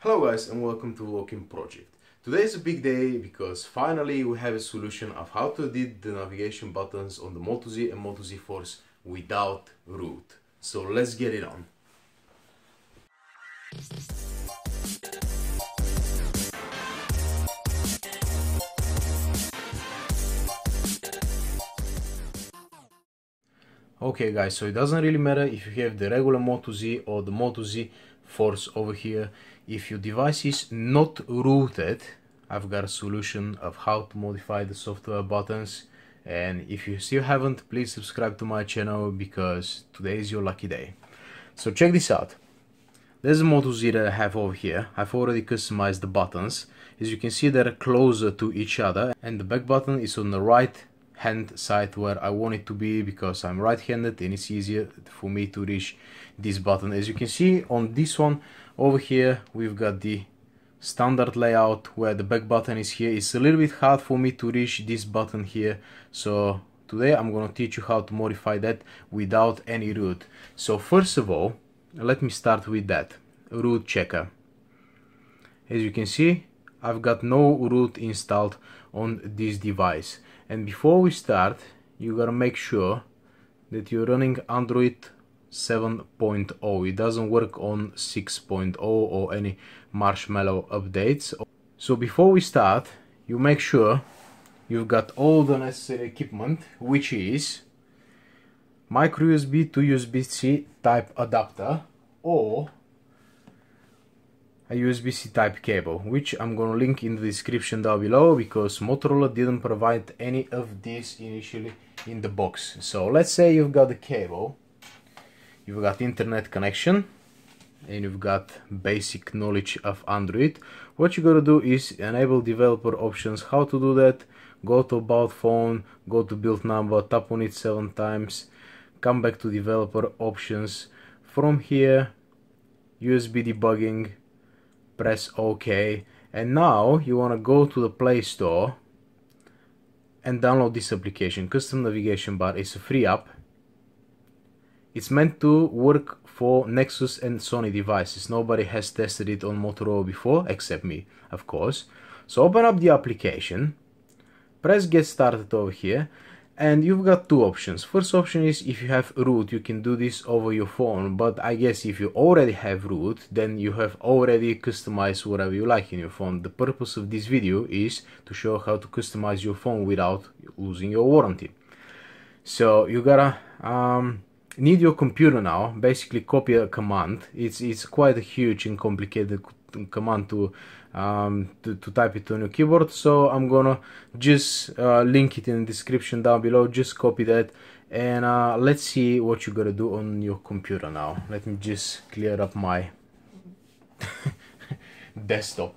Hello guys and welcome to VoloKin Project. Today is a big day because finally we have a solution of how to edit the navigation buttons on the Moto Z and Moto Z Force without root. So let's get it on. Okay guys, so it doesn't really matter if you have the regular Moto Z or the Moto Z Force over here. If your device is not rooted, I've got a solution of how to modify the software buttons. And if you still haven't, please subscribe to my channel because today is your lucky day. So check this out. There's a Moto Z that I have over here. I've already customized the buttons. As you can see, they're closer to each other and the back button is on the right hand side where I want it to be because I'm right-handed and it's easier for me to reach this button. As you can see on this one over here we've got the standard layout where the back button is here. It's a little bit hard for me to reach this button here so today I'm gonna teach you how to modify that without any root. So first of all let me start with that root checker. As you can see I've got no root installed on this device. And before we start you gotta make sure that you're running Android 7.0 it doesn't work on 6.0 or any marshmallow updates. So before we start you make sure you've got all the necessary equipment which is micro USB to USB-C type adapter or a USB-C type cable which I'm gonna link in the description down below because Motorola didn't provide any of this initially in the box. So let's say you've got the cable you've got internet connection and you've got basic knowledge of Android. What you gotta do is enable developer options how to do that. Go to about phone go to build number tap on it seven times come back to developer options. From here USB debugging press OK. And now you want to go to the Play Store and download this application. Custom navigation bar is a free app. It's meant to work for Nexus and Sony devices. Nobody has tested it on Motorola before except me of course. So open up the application. Press get started over here and you've got two options. First option is if you have root you can do this over your phone but i guess if you already have root then you have already customized whatever you like in your phone. The purpose of this video is to show how to customize your phone without losing your warranty. So you gotta um, need your computer now. Basically copy a command. It's it's quite a huge and complicated command to um, to, to, type it on your keyboard. So I'm gonna just uh, link it in the description down below. Just copy that. And uh, let's see what you gotta do on your computer now. Let me just clear up my desktop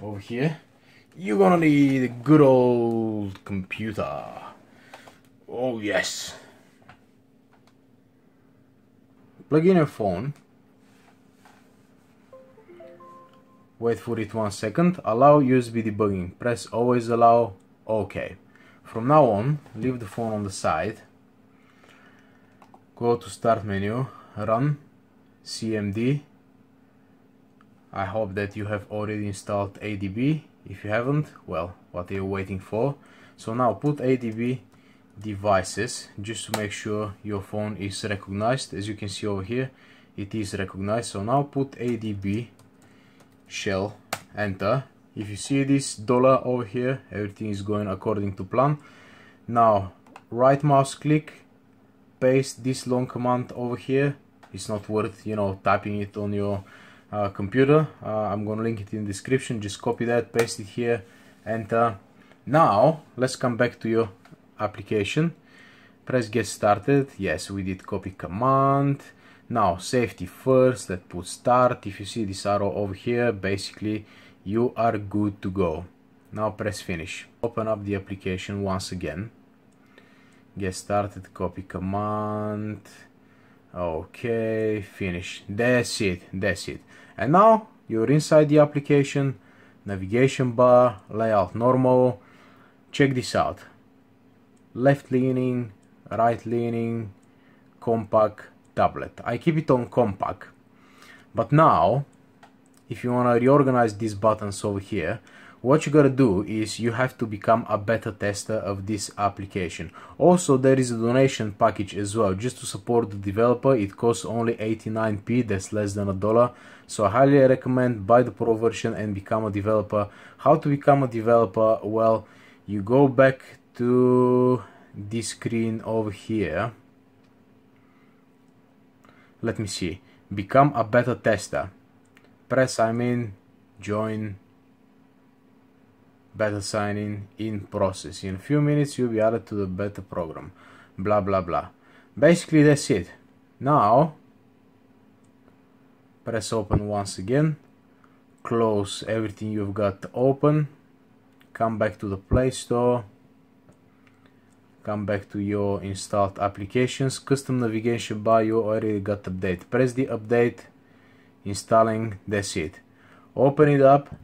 over here. You're gonna need a good old computer. Oh yes. Plug in your phone wait for it one second. Allow USB debugging. Press always allow. OK. From now on leave the phone on the side. Go to start menu. Run. CMD I hope that you have already installed ADB if you haven't well what are you waiting for? So now put ADB devices just to make sure your phone is recognized. As you can see over here it is recognized. So now put ADB shell enter. If you see this dollar over here everything is going according to plan. Now right mouse click paste this long command over here. It's not worth you know typing it on your uh, computer. Uh, I'm gonna link it in the description. Just copy that paste it here enter. Now let's come back to your application. Press get started. Yes we did copy command now safety first let's put start if you see this arrow over here. Basically you are good to go. Now press finish. Open up the application once again. Get started copy command. Okay finish. That's it that's it. And now you're inside the application. Navigation bar layout normal. Check this out. Left leaning right leaning compact tablet. I keep it on compact. But now if you want to reorganize these buttons over here what you gotta do is you have to become a beta tester of this application. Also there is a donation package as well. Just to support the developer it costs only 89p that's less than a dollar. So i highly recommend buy the pro version and become a developer. How to become a developer? Well you go back to this screen over here let me see become a beta tester press I'm in join beta signing in process. In a few minutes you'll be added to the beta program. Blah blah blah. Basically that's it. Now press open once again. Close everything you've got open. Come back to the Play Store. Come back to your installed applications. Custom navigation bar you already got update. Press the update. Installing. That's it. Open it up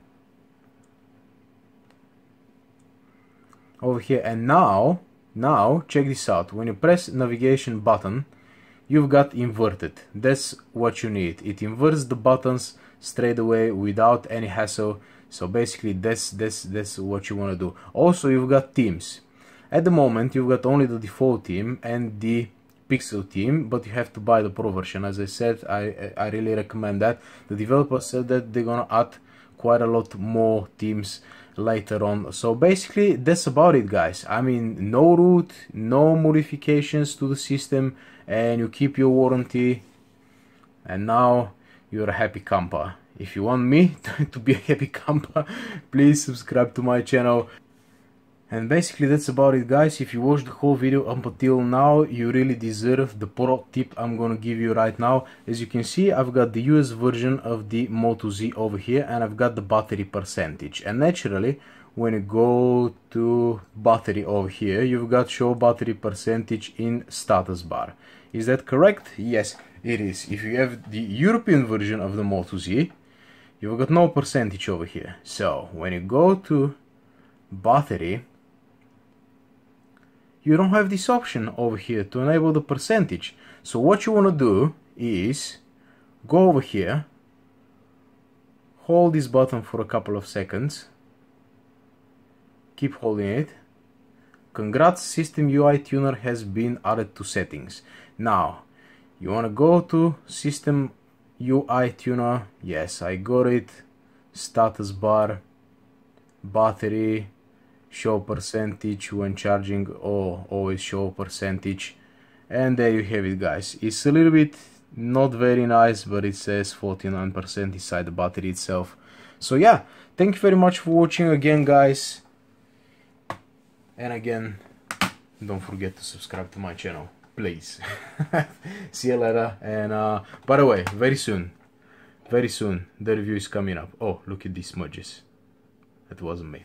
over here and now now check this out when you press navigation button you've got inverted that's what you need it inverts the buttons straight away without any hassle so basically that's that's that's what you want to do also you've got themes at the moment you've got only the default theme and the pixel theme but you have to buy the pro version. As i said i i really recommend that. The developer said that they're gonna add quite a lot more themes later on. So basically that's about it guys. I mean no root no modifications to the system and you keep your warranty. And now you're a happy camper. If you want me to be a happy camper please subscribe to my channel and basically that's about it guys. If you watched the whole video up until now you really deserve the pro tip i'm gonna give you right now. As you can see i've got the us version of the moto z over here and i've got the battery percentage. And naturally when you go to battery over here you've got show battery percentage in status bar. Is that correct? Yes it is. If you have the european version of the moto z you've got no percentage over here. So when you go to battery you don't have this option over here to enable the percentage. So what you want to do is go over here, hold this button for a couple of seconds, keep holding it. Congrats, System UI Tuner has been added to settings. Now, you want to go to System UI Tuner. Yes, I got it. Status bar, battery, show percentage when charging or always show percentage. And there you have it guys. It's a little bit not very nice but it says 49% inside the battery itself. So yeah thank you very much for watching again guys. And again don't forget to subscribe to my channel please. See you later and uh, by the way very soon very soon the review is coming up. Oh look at these smudges. It wasn't me.